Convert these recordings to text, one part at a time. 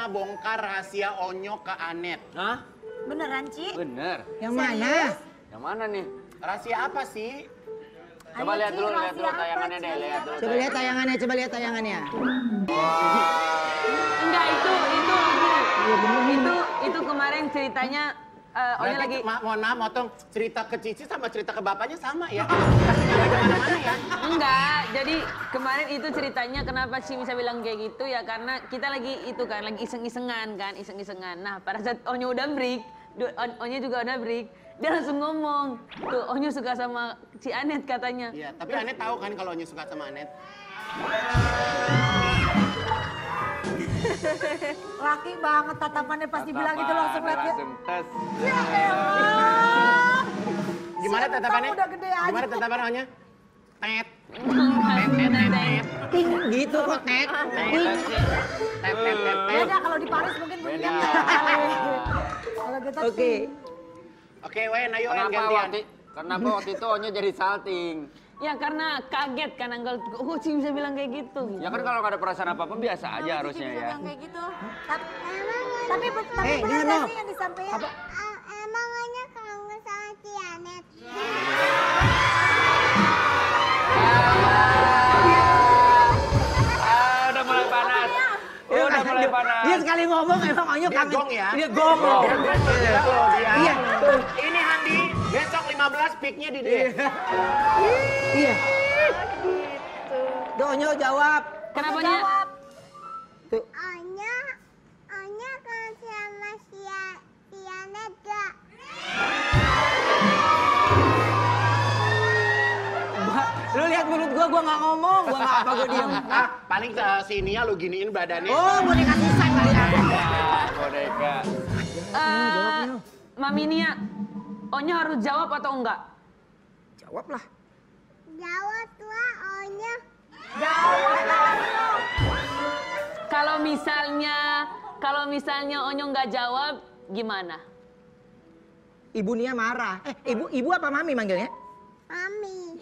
pernah bongkar rahasia Onyo ke Anet. Hah? Beneran, Ci? Bener. Yang mana? Yang mana nih? Rahasia apa sih? Coba Ayo, lihat dulu, lihat dulu tayangannya deh, lihat dulu. Coba lihat tayangannya, coba lihat tayangannya. Enggak itu itu. Itu itu kemarin ceritanya eh Onya Berarti, lagi ma- mohon maaf, motong cerita ke Cici sama cerita ke bapaknya sama ya? Ke mana-mana ya? enggak. Jadi kemarin itu ceritanya kenapa sih bisa bilang kayak gitu ya karena kita lagi itu kan lagi iseng-isengan kan, iseng-isengan. Nah, pada saat Onyo udah break, Onyo juga udah break, dia langsung ngomong, tuh Onyo suka sama si Anet katanya. Iya, tapi Anet tahu kan kalau Onyo suka sama Anet? Laki banget tatapannya pas dibilang gitu langsung lihat dia. Langsung tes. Ya elah. Gimana tatapannya? udah gede aja. Gimana tatapannya? Tet, Gitu kok, Tet. tet, tet, tet, tet, tet. Beda kalau di Paris mungkin bunyinya. Kalau kita Oke. Oke, Wen, ayo Wen gantian. waktu, kenapa waktu itu Onyo jadi salting? Ya karena kaget kan Anggal, oh sih bisa bilang kayak gitu. Ya kan kalau nggak ada perasaan apa-apa biasa aja harusnya ya. bilang kayak gitu. Tapi tapi tapi Eh, benar sih yang disampaikan? Emangnya kangen sama Cianet? Ah, udah mulai panas. Iya, Udah mulai panas. Dia sekali ngomong emang Onyo Dia kangen. gong ya? Dia gong. Dia dia. Iya. Besok 15 picknya di dia. Iya. Tuh, Onyo jawab. Kenapa Nya? Tuh. Anya, Anya kangen sama Cia, Cianet gak? Gua- Lu lihat mulut gua, gua nggak ngomong. Gua nggak apa, gua diem. Ah, paling uh, si Nia lu giniin badannya. Oh, mau dikasih sign kali ya. Boneka. Eh, Mami Nia, Onyo harus jawab atau enggak? Jawab lah. Jawab lah Anya. Kalau misalnya kalau misalnya Onyo nggak jawab, gimana? Ibu Nia marah. Eh, ibu ibu apa mami manggilnya? Mami.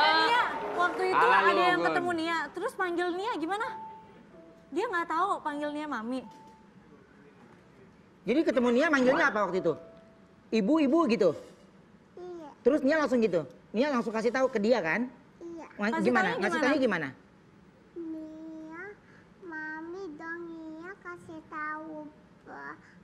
Eh, Nia, waktu itu ada yang ketemu Nia, terus panggil Nia gimana? Dia nggak tahu panggil Nia Mami. Jadi ketemu Nia manggilnya apa waktu itu? Ibu, ibu gitu. Iya, Terus Nia langsung gitu. Nia langsung kasih tahu ke dia kan? iya. Kasih gimana? gimana? taunya gimana? Nia, Mami dong Nia kasih tahu.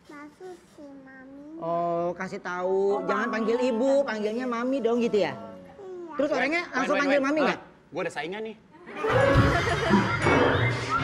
Maksud si Mami. Oh, kasih tahu. Jangan panggil ibu, panggilnya mami dong gitu ya. Iya. Terus orangnya langsung Wen, panggil Wen. mami Ah, nggak? Gua ada saingan nih.